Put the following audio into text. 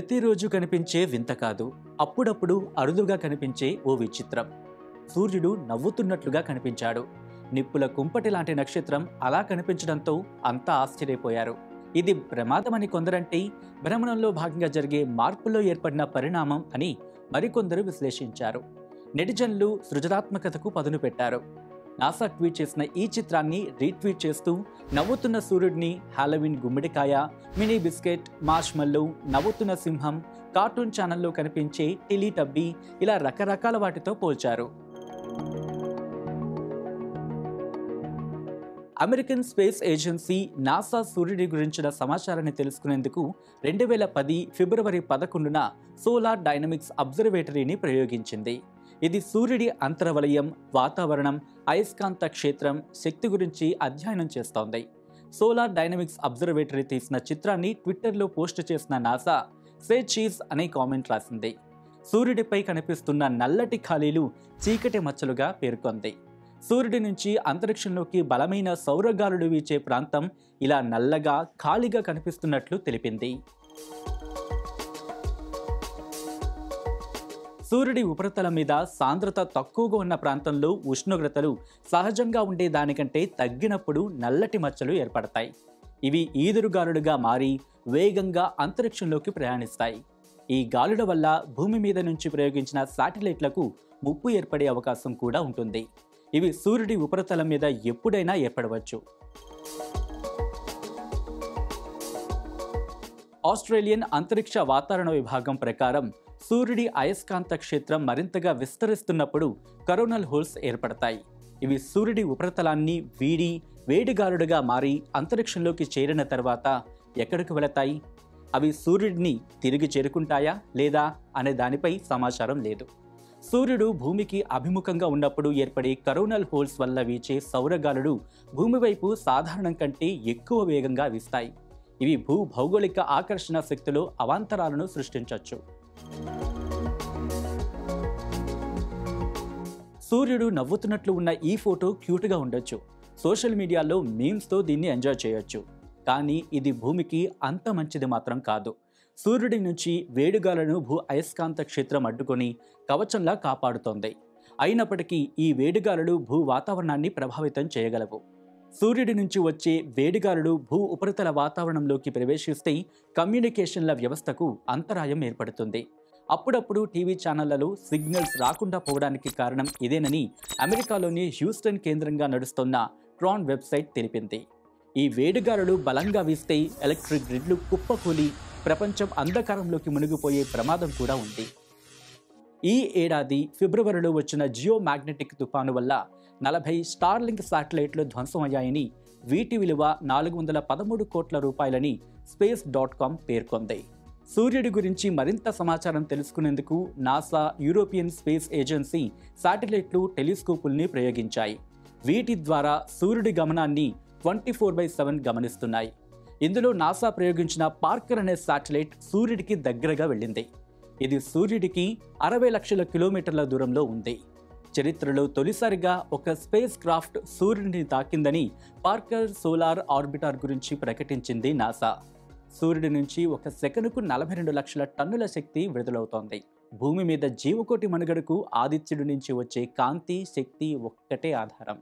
ప్రతిరోజు కనిపించే వింత కాదు అప్పుడప్పుడు అరుదుగా కనిపించే ఓ విచిత్రం. సూర్యుడు నవ్వుతున్నట్లుగా కనిపించాడు. నిప్పుల కుంపటి లాంటి నక్షత్రం అలా కనిపించడంతో అంతా ఆశ్చర్యపోయారు. ఇది ప్రమాదమని కొందరంటే భ్రమణంలో భాగంగా జరిగే మార్పుల్లో ఏర్పడిన పరిణామం అని మరికొందరు విశ్లేషించారు. నెటిజన్లు సృజనాత్మకతకు పదును పెట్టారు. నాసా ట్వీట్ చేసిన ఈ చిత్రాన్ని రీట్వీట్ చేస్తూ నవ్వుతున్న సూర్యుడిని హాలోవిన్ గుమ్మడికాయ మినీ బిస్కెట్ మార్ష్మల్లు నవ్వుతున్న సింహం కార్టూన్ ఛానల్లో కనిపించే టిలీ టబ్బీ ఇలా రకరకాల వాటితో పోల్చారు. అమెరికన్ స్పేస్ ఏజెన్సీ నాసా సూర్యుడి గురించిన సమాచారాన్ని తెలుసుకునేందుకు రెండు వేల పది ఫిబ్రవరి పదకొండున సోలార్ డైనమిక్స్ అబ్జర్వేటరీని ప్రయోగించింది. ఇది సూర్యుడి అంతరవలయం వాతావరణం అయస్కాంత క్షేత్రం శక్తి గురించి అధ్యయనం చేస్తోంది. సోలార్ డైనమిక్స్ అబ్జర్వేటరీ తీసిన చిత్రాన్ని ట్విట్టర్లో పోస్ట్ చేసిన నాసా సే చీజ్ అనే కామెంట్ రాసింది. సూర్యుడిపై కనిపిస్తున్న నల్లటి ఖాళీలు చీకటి మచ్చలుగా పేర్కొంది. సూర్యుడి నుంచి అంతరిక్షంలోకి బలమైన సౌరగాలులు వీచే ప్రాంతం ఇలా నల్లగా ఖాళీగా కనిపిస్తున్నట్లు తెలిపింది. సూర్యుడి ఉపరితలం మీద సాంద్రత తక్కువగా ఉన్న ప్రాంతంలో ఉష్ణోగ్రతలు సహజంగా ఉండే దానికంటే తగ్గినప్పుడు నల్లటి మచ్చలు ఏర్పడతాయి. ఇవి ఈదురుగాలుడుగా మారి వేగంగా అంతరిక్షంలోకి ప్రయాణిస్తాయి. ఈ గాలుల వల్ల భూమి మీద నుంచి ప్రయోగించిన శాటిలైట్లకు ముప్పు ఏర్పడే అవకాశం కూడా ఉంటుంది. ఇవి సూర్యుడి ఉపరితలం మీద ఎప్పుడైనా ఏర్పడవచ్చు. ఆస్ట్రేలియన్ అంతరిక్ష వాతావరణ విభాగం ప్రకారం సూర్యుడి అయస్కాంత క్షేత్రం మరింతగా విస్తరిస్తున్నప్పుడు కరోనల్ హోల్స్ ఏర్పడతాయి. ఇవి సూర్యుడి ఉపరితలాన్ని వీడి వేడిగాలుడుగా మారి అంతరిక్షంలోకి చేరిన తర్వాత ఎక్కడికి వెళతాయి? అవి సూర్యుడిని తిరిగి చేరుకుంటాయా లేదా అనే దానిపై సమాచారం లేదు. సూర్యుడు భూమికి అభిముఖంగా ఉన్నప్పుడు ఏర్పడే కరోనల్ హోల్స్ వల్ల వీచే సౌరగాలుడు భూమివైపు సాధారణం కంటే ఎక్కువ వేగంగా వీస్తాయి. ఇవి భూ భౌగోళిక ఆకర్షణ శక్తిలో అవాంతరాలను సృష్టించవచ్చు సూర్యుడు నవ్వుతున్నట్లు ఉన్న ఈ ఫోటో క్యూట్గా ఉండొచ్చు. సోషల్ మీడియాలో మీమ్స్తో దీన్ని ఎంజాయ్ చేయొచ్చు. కానీ ఇది భూమికి అంత మంచిది మాత్రం కాదు. సూర్యుడి నుంచి వేడిగాలను భూ అయస్కాంత క్షేత్రం అడ్డుకొని కవచంలా కాపాడుతోంది. అయినప్పటికీ ఈ వేడిగాలులు భూ వాతావరణాన్ని ప్రభావితం చేయగలవు. సూర్యుడి నుంచి వచ్చే వేడిగాలులు భూ ఉపరితల వాతావరణంలోకి ప్రవేశిస్తే కమ్యూనికేషన్ల వ్యవస్థకు అంతరాయం ఏర్పడుతుంది. అప్పుడప్పుడు టీవీ ఛానళ్ళలో సిగ్నల్స్ రాకుండా పోవడానికి కారణం ఇదేనని అమెరికాలోని హ్యూస్టన్ కేంద్రంగా నడుస్తున్న ట్రాన్ వెబ్సైట్ తెలిపింది. ఈ వేడిగాలులు బలంగా వీస్తే ఎలక్ట్రిక్ గ్రిడ్లు కుప్పకూలి ప్రపంచం అంధకారంలోకి మునిగిపోయే ప్రమాదం కూడా ఉంది. ఈ ఏడాది ఫిబ్రవరిలో వచ్చిన జియో మ్యాగ్నెటిక్ తుఫాను వల్ల నలభై స్టార్లింక్ శాటిలైట్లు ధ్వంసమయ్యాయని వీటి విలువ నాలుగు వందల పదమూడు కోట్ల రూపాయలని స్పేస్ డాట్ కామ్ పేర్కొంది. సూర్యుడి గురించి మరింత సమాచారం తెలుసుకునేందుకు నాసా యూరోపియన్ స్పేస్ ఏజెన్సీ శాటిలైట్లు టెలిస్కోపుల్ని ప్రయోగించాయి. వీటి ద్వారా సూర్యుడి గమనాన్ని ట్వంటీ ఫోర్ బై సెవెన్ గమనిస్తున్నాయి. ఇందులో నాసా ప్రయోగించిన పార్కర్ అనే శాటిలైట్ సూర్యుడికి దగ్గరగా వెళ్ళింది. ఇది సూర్యుడికి అరవై లక్షల కిలోమీటర్ల దూరంలో ఉంది. చరిత్రలో తొలిసారిగా ఒక స్పేస్ క్రాఫ్ట్ సూర్యుడిని తాకిందని పార్కర్ సోలార్ ఆర్బిటార్ గురించి ప్రకటించింది నాసా. సూర్యుడి నుంచి ఒక సెకనుకు నలభై రెండు లక్షల టన్నుల శక్తి విడుదలవుతోంది. భూమి మీద జీవకోటి మనుగడకు ఆదిత్యుడి నుంచి వచ్చే కాంతి శక్తి ఒక్కటే ఆధారం.